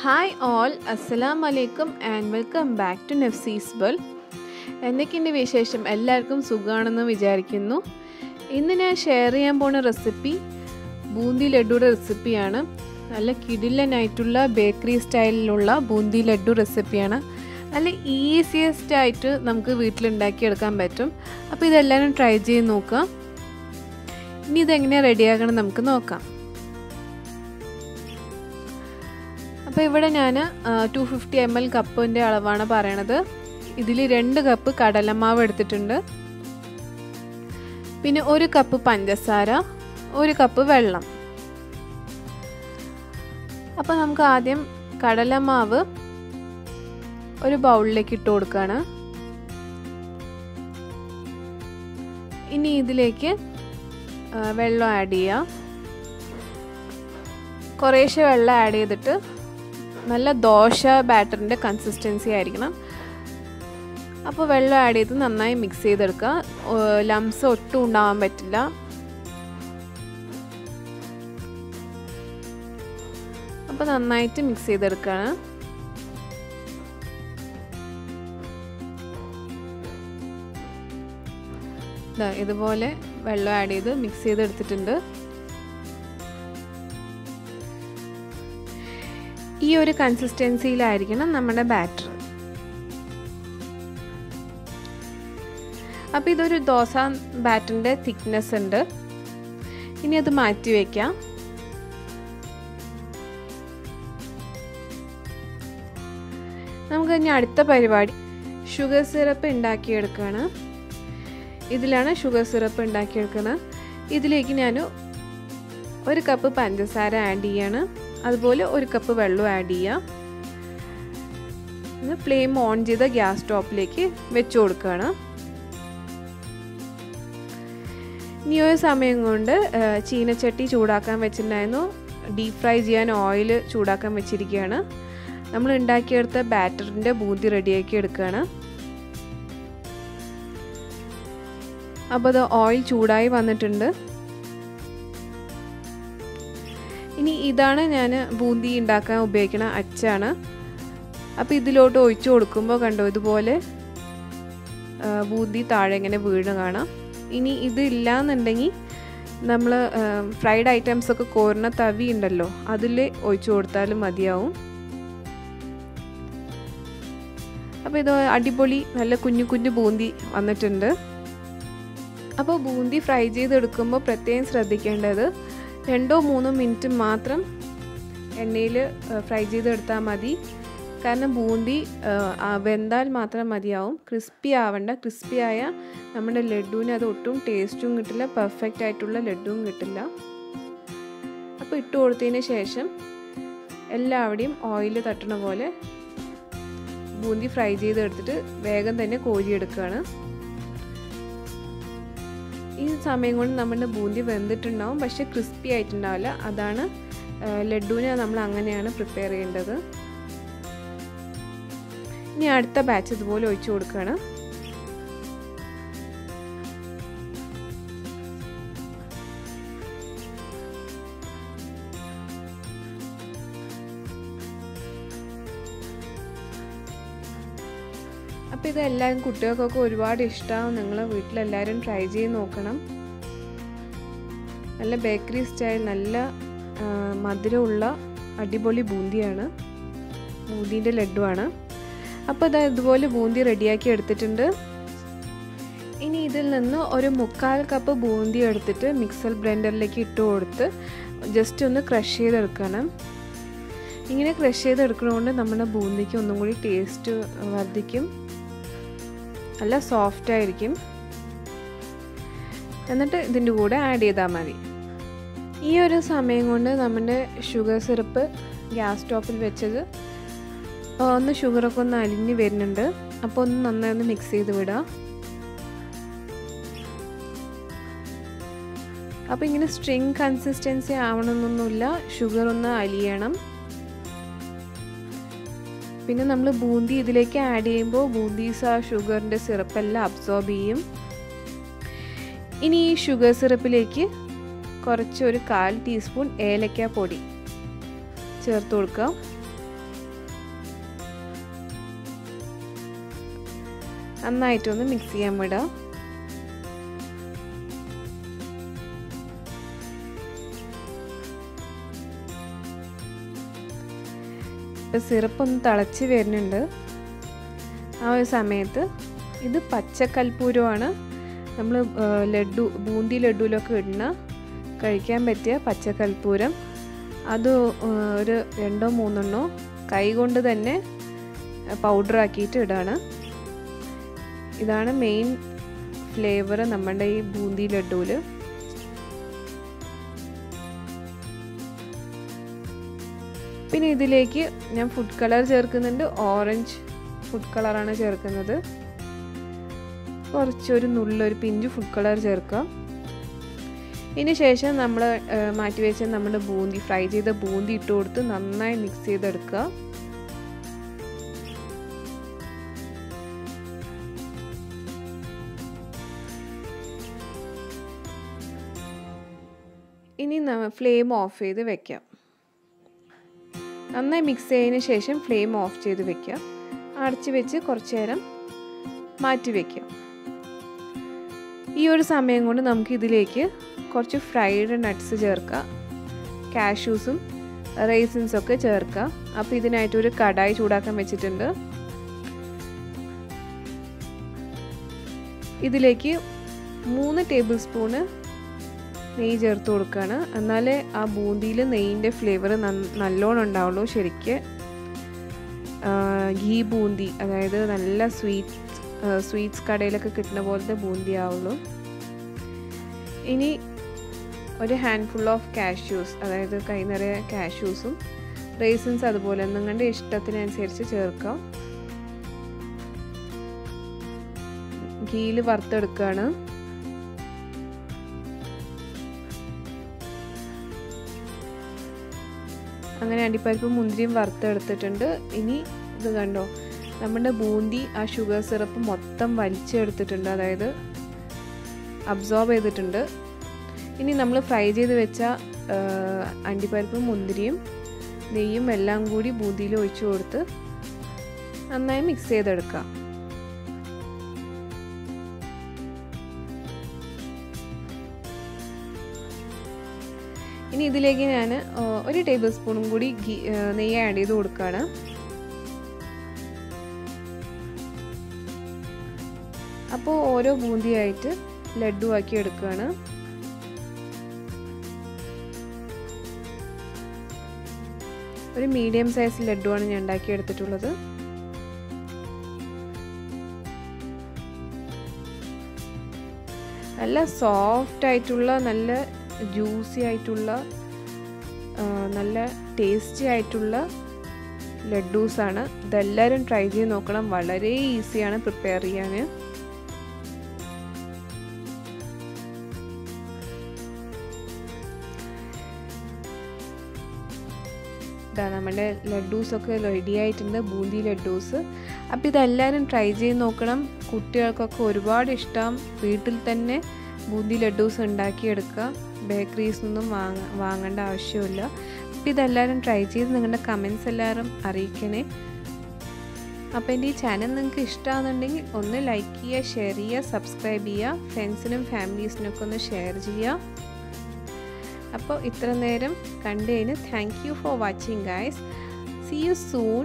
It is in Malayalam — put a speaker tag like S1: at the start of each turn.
S1: ഹായ് ഓൾ അസ്സലാം വലൈക്കും ആൻഡ് വെൽക്കം ബാക്ക് ടു നെഫ്സീസ് ബൽ എന്തൊക്കെയുണ്ട് വിശേഷം. എല്ലാവർക്കും സുഖമാണെന്ന് വിചാരിക്കുന്നു. ഇന്ന് ഞാൻ ഷെയർ ചെയ്യാൻ പോണ റെസിപ്പി ബൂന്തി ലഡുയുടെ റെസിപ്പിയാണ് നല്ല കിടിലനായിട്ടുള്ള ബേക്കറി സ്റ്റൈലിലുള്ള ബൂന്തി ലഡു റെസിപ്പിയാണ് നല്ല ഈസിയസ്റ്റ് ആയിട്ട് നമുക്ക് വീട്ടിലുണ്ടാക്കിയെടുക്കാൻ പറ്റും. അപ്പോൾ ഇതെല്ലാവരും ട്രൈ ചെയ്ത് നോക്കാം ഇനി ഇതെങ്ങനെയാണ് റെഡിയാക്കണം നമുക്ക് നോക്കാം. അപ്പോൾ ഇവിടെ ഞാൻ ടു ഫിഫ്റ്റി എം എൽ കപ്പിന്റെ അളവാണ് പറയണത്. ഇതിൽ രണ്ട് കപ്പ് കടലമാവ് എടുത്തിട്ടുണ്ട്. പിന്നെ ഒരു കപ്പ് പഞ്ചസാര ഒരു കപ്പ് വെള്ളം. അപ്പോൾ നമുക്ക് ആദ്യം കടലമാവ് ഒരു ബൗളിലേക്ക് ഇട്ട് കൊടുക്കുകയാണ് ഇനി ഇതിലേക്ക് വെള്ളം ആഡ് ചെയ്യുക കുറേശ്ശെ വെള്ളം ആഡ് ചെയ്തിട്ട് നല്ല ദോശ ബാറ്ററിന്റെ കൺസിസ്റ്റൻസി ആയിരിക്കണം. അപ്പോൾ വെള്ളം ആഡ് ചെയ്ത് നന്നായി മിക്സ് ചെയ്തെടുക്കുക. ലംസ് ഒട്ടും ഉണ്ടാവാൻ പറ്റില്ല. അപ്പോൾ നന്നായിട്ട് മിക്സ് ചെയ്തെടുക്കുകയാണ്. ഇതുപോലെ വെള്ളം ആഡ് ചെയ്ത് മിക്സ് ചെയ്തെടുത്തിട്ടുണ്ട്. ഈ ഒരു കൺസിസ്റ്റൻസിയിലായിരിക്കണം നമ്മുടെ ബാറ്റർ അപ്പോൾ ഇതൊരു ദോശ ബാറ്ററിന്റെ തിക്നെസ് ഉണ്ട്. ഇനി അത് മാറ്റി വയ്ക്കാം നമുക്ക് ഇനി അടുത്ത പരിപാടി ഷുഗർ സിറപ്പ് ഉണ്ടാക്കിയെടുക്കുകയാണ് ഇതിലാണ് ഷുഗർ സിറപ്പ് ഉണ്ടാക്കിയെടുക്കുന്നത്. ഇതിലേക്ക് ഞാൻ ഒരു കപ്പ് പഞ്ചസാര ആഡ് ചെയ്യാണ്. അതുപോലെ ഒരു കപ്പ് വെള്ളം ആഡ് ചെയ്യാം. ഫ്ലെയിം ഓൺ ചെയ്ത ഗ്യാസ് സ്റ്റോപ്പിലേക്ക് വെച്ച് കൊടുക്കുകയാണ് ഇനി ഒരു സമയം കൊണ്ട് ചീനച്ചട്ടി ചൂടാക്കാൻ വെച്ചിട്ടുണ്ടായിരുന്നു. ഡീപ് ഫ്രൈ ചെയ്യാൻ ഓയിൽ ചൂടാക്കാൻ വെച്ചിരിക്കുകയാണ്. നമ്മൾ ഉണ്ടാക്കിയെടുത്ത ബാറ്ററിന്റെ ബൂന്തി റെഡിയാക്കി എടുക്കുകയാണ്. അപ്പോൾ അത് ഓയിൽ ചൂടായി വന്നിട്ടുണ്ട്. ഇനി ഇതാണ് ഞാൻ ബൂന്തി ഉണ്ടാക്കാൻ ഉപയോഗിക്കുന്ന അച്ചാണ്. അപ്പോൾ ഇതിലോട്ട് ഒഴിച്ചു കൊടുക്കുമ്പോൾ കണ്ടോ ഇതുപോലെ ബൂന്തി താഴെ ഇങ്ങനെ വീണ് കാണാം. ഇനി ഇത് എന്നുണ്ടെങ്കിൽ നമ്മൾ ഫ്രൈഡ് ഐറ്റംസ് ഒക്കെ കോരുന്ന തവി ഉണ്ടല്ലോ അതിൽ ഒഴിച്ചു കൊടുത്താലും മതിയാവും. അപ്പോൾ ഇത് അടിപൊളി നല്ല കുഞ്ഞു കുഞ്ഞു ബൂന്തി വന്നിട്ടുണ്ട്. അപ്പോൾ ബൂന്തി ഫ്രൈ ചെയ്തെടുക്കുമ്പോൾ പ്രത്യേകം ശ്രദ്ധിക്കേണ്ടത് രണ്ടോ മൂന്നോ മിനിറ്റ് മാത്രം എണ്ണയിൽ ഫ്രൈ ചെയ്തെടുത്താൽ മതി. കാരണം ബൂന്തി വെന്താൽ മാത്രം മതിയാവും. ക്രിസ്പി ആവണ്ട. ക്രിസ്പി ആയ നമ്മുടെ ലഡുവിന് അത് ഒട്ടും ടേസ്റ്റും കിട്ടില്ല. പെർഫെക്റ്റ് ആയിട്ടുള്ള ലഡുവും കിട്ടില്ല. അപ്പോൾ ഇട്ട് കൊടുത്തതിന് ശേഷം എല്ലാവിടെയും ഓയിൽ തട്ടണ പോലെ ബൂന്തി ഫ്രൈ ചെയ്തെടുത്തിട്ട് വേഗം തന്നെ കോരിയെടുക്കുകയാണ്. ഈ സമയം കൊണ്ട് നമ്മുടെ ബൂന്തി വെന്തിട്ടുണ്ടാവും പക്ഷെ ക്രിസ്പി ആയിട്ടുണ്ടാവില്ല. അതാണ് ലഡുവിനെ നമ്മൾ അങ്ങനെയാണ് പ്രിപ്പയർ ചെയ്യേണ്ടത്. ഇനി അടുത്ത ബാച്ച് ഇതുപോലെ ഒഴിച്ചു കൊടുക്കുകയാണ്. അപ്പോൾ ഇത് എല്ലാവരും കുട്ടികൾക്കൊക്കെ ഒരുപാട് ഇഷ്ടമാവും നിങ്ങൾ വീട്ടിലെല്ലാവരും ട്രൈ ചെയ്ത് നോക്കണം. നല്ല ബേക്കറി സ്റ്റൈൽ നല്ല മധുരമുള്ള അടിപൊളി ബൂന്തിയാണ്. ബൂന്തിന്റെ ലഡുവാണ് അപ്പോൾ ഇതാ ഇതുപോലെ ബൂന്തി റെഡിയാക്കി എടുത്തിട്ടുണ്ട്. ഇനി ഇതിൽ നിന്ന് ഒരു മുക്കാൽ കപ്പ് ബൂന്തി എടുത്തിട്ട് മിക്സർ ബ്ലെൻഡറിലേക്ക് ഇട്ട് കൊടുത്ത് ജസ്റ്റ് ഒന്ന് ക്രഷ് ചെയ്തെടുക്കണം. ഇങ്ങനെ ക്രഷ് ചെയ്തെടുക്കുന്നതുകൊണ്ട് നമ്മുടെ ബൂന്തിക്ക് ഒന്നും കൂടി ടേസ്റ്റ് വർദ്ധിക്കും നല്ല സോഫ്റ്റ് ആയിരിക്കും. എന്നിട്ട് ഇതിന്റെ കൂടെ ആഡ് ചെയ്താൽ മതി. ഈ ഒരു സമയം കൊണ്ട് നമ്മുടെ ഷുഗർ സിറപ്പ് ഗ്യാസ് സ്റ്റോപ്പിൽ വെച്ചത് ഒന്ന് ഷുഗറൊക്കെ ഒന്ന് അലിഞ്ഞ് വരുന്നുണ്ട്. അപ്പോൾ ഒന്ന് നന്നായി ഒന്ന് മിക്സ് ചെയ്ത് വിടുക അപ്പോൾ ഇങ്ങനെ സ്ട്രിങ് കൺസിസ്റ്റൻസി ആവണമെന്നൊന്നുമില്ല. ഷുഗർ ഒന്ന് അലിയണം. പിന്നെ നമ്മൾ ബൂന്തി ഇതിലേക്ക് ആഡ് ചെയ്യുമ്പോൾ ബൂന്തീസ് ആ ഷുഗറിന്റെ സിറപ്പെല്ലാം അബ്സോർബ് ചെയ്യും. ഇനി ഈ ഷുഗർ സിറപ്പിലേക്ക് കുറച്ചൊരു കാൽ ടീസ്പൂൺ ഏലക്ക പൊടി ചേർത്ത് കൊടുക്കാം. നന്നായിട്ടൊന്ന് മിക്സ് ചെയ്യാൻ വിടാം. വിടുക സിറപ്പ് ഒന്ന് തിളച്ച് വരുന്നുണ്ട്. ആ ഒരു സമയത്ത് ഇത് പച്ചക്കൽപ്പൂരമാണ്. നമ്മൾ ലഡു ബൂന്തി ലഡുവിലൊക്കെ ഇടുന്ന കഴിക്കാൻ പറ്റിയ പച്ചക്കൽപ്പൂരം. അത് ഒരു രണ്ടോ മൂന്നെണ്ണോ കൈ കൊണ്ട് തന്നെ പൗഡർ ആക്കിയിട്ട് ഇടാണ്. ഇതാണ് മെയിൻ ഫ്ലേവർ നമ്മുടെ ഈ ബൂന്തി ലഡുവിൽ പിന്നെ ഇതിലേക്ക് ഞാൻ ഫുഡ് കളർ ചേർക്കുന്നുണ്ട്. ഓറഞ്ച് ഫുഡ് കളറാണ് ചേർക്കുന്നത്. കുറച്ചൊരു നുള്ളൊരു പിഞ്ച് ഫുഡ് കളർ ചേർക്കുക. ഇതിന് ശേഷം നമ്മൾ മാറ്റി വെച്ച നമ്മുടെ ബൂന്തി ഫ്രൈ ചെയ്ത ബൂന്തി ഇട്ട് കൊടുത്ത് നന്നായി മിക്സ് ചെയ്തെടുക്കുക. ഇനി ഫ്ലെയിം ഓഫ് ചെയ്ത് വെക്കാം. നന്നായി മിക്സ് ചെയ്തതിന് ശേഷം ഫ്ലെയിം ഓഫ് ചെയ്ത് വെക്കുക. അടച്ചു വെച്ച് കുറച്ച് നേരം മാറ്റി വെക്കുക. ഈ ഒരു സമയം കൊണ്ട് നമുക്ക് ഇതിലേക്ക് കുറച്ച് ഫ്രൈഡ് നട്ട്സ് ചേർക്കുക കാഷ്യൂസും റൈസിൻസൊക്കെ ചേർക്കുക അപ്പോൾ ഇതിനായിട്ട് ഒരു കടായി ചൂടാക്കാൻ വെച്ചിട്ടുണ്ട്. ഇതിലേക്ക് മൂന്ന് ടേബിൾ സ്പൂണ് നെയ്യ് ചേർത്ത് കൊടുക്കുകയാണ് എന്നാലേ ആ ബൂന്തിയിൽ നെയ്യിന്റെ ഫ്ലേവർ നല്ലോണം ഉണ്ടാവുള്ളൂ ശരിക്ക്. ഘീ ബൂന്തി അതായത് നല്ല സ്വീറ്റ് സ്വീറ്റ്സ് കടയിലൊക്കെ കിട്ടുന്ന പോലത്തെ ബൂന്തി ആവുള്ളൂ. ഇനി ഒരു ഹാൻഡ് ഫുൾ ഓഫ് കാഷ്യൂസ് അതായത് കൈ നിറയെ കാഷ്യൂസും റേസിൻസ് അതുപോലെ നിങ്ങളുടെ ഇഷ്ടത്തിനനുസരിച്ച് ചേർക്കാം. ഗീയിൽ വറുത്തെടുക്കുകയാണ് അങ്ങനെ അണ്ടിപ്പരിപ്പ് മുന്തിരിയും വറുത്തെടുത്തിട്ടുണ്ട്. ഇനി ഇത് കണ്ടോ? നമ്മുടെ ബൂന്തി ആ ഷുഗർ സിറപ്പ് മൊത്തം വലിച്ചെടുത്തിട്ടുണ്ട്. അതായത് അബ്സോർബ് ചെയ്തിട്ടുണ്ട്. ഇനി നമ്മൾ ഫ്രൈ ചെയ്ത് വെച്ച അണ്ടിപ്പരിപ്പും മുന്തിരിയും നെയ്യും എല്ലാം കൂടി ബൂന്തിയിൽ ഒഴിച്ചു കൊടുത്ത് നന്നായി മിക്സ് ചെയ്തെടുക്കാം. ഇനി ഇതിലേക്ക് ഞാൻ ഒരു ടേബിൾ സ്പൂണും കൂടി നെയ്യ് ആഡ് ചെയ്ത് കൊടുക്കുകയാണ്. അപ്പോൾ ഓരോ ബൂന്തിയായിട്ട് ലഡു ആക്കി എടുക്കുകയാണ്. ഒരു മീഡിയം സൈസ് ലഡുവാണ് ഞാൻ ഉണ്ടാക്കി എടുത്തിട്ടുള്ളത്. നല്ല സോഫ്റ്റ് ആയിട്ടുള്ള നല്ല ജ്യൂസി ആയിട്ടുള്ള നല്ല ടേസ്റ്റി ആയിട്ടുള്ള ലഡ്ഡൂസാണ് ഇതെല്ലാവരും ട്രൈ ചെയ്ത് നോക്കണം. വളരെ ഈസിയാണ് പ്രിപ്പയർ ചെയ്യാൻ ഇതാ നമ്മുടെ ലഡ്ഡൂസൊക്കെ റെഡി ആയിട്ടുണ്ട്. ബൂന്തി ലഡ്ഡൂസ്. അപ്പോൾ ഇതെല്ലാവരും ട്രൈ ചെയ്ത് നോക്കണം. കുട്ടികൾക്കൊക്കെ ഒരുപാട് ഇഷ്ടം. വീട്ടിൽ തന്നെ ബൂന്തി ലഡ്ഡൂസ് ഉണ്ടാക്കിയെടുക്കുക. ബേക്കറീസ് ഒന്നും വാങ്ങ വാങ്ങേണ്ട ആവശ്യമില്ല അപ്പോൾ ഇതെല്ലാവരും ട്രൈ ചെയ്ത് നിങ്ങളുടെ കമൻസ് എല്ലാവരും അറിയിക്കണേ. അപ്പോൾ എന്റെ ഈ ചാനൽ നിങ്ങൾക്ക് ഇഷ്ടമാണെന്നുണ്ടെങ്കിൽ ഒന്ന് ലൈക്ക് ചെയ്യുക ഷെയർ ചെയ്യുക സബ്സ്ക്രൈബ് ചെയ്യുക ഫ്രണ്ട്സിനും ഫാമിലീസിനൊക്കെ ഒന്ന് ഷെയർ ചെയ്യുക. അപ്പോൾ ഇത്ര നേരം കണ്ടതിന് thank you for watching guys see you soon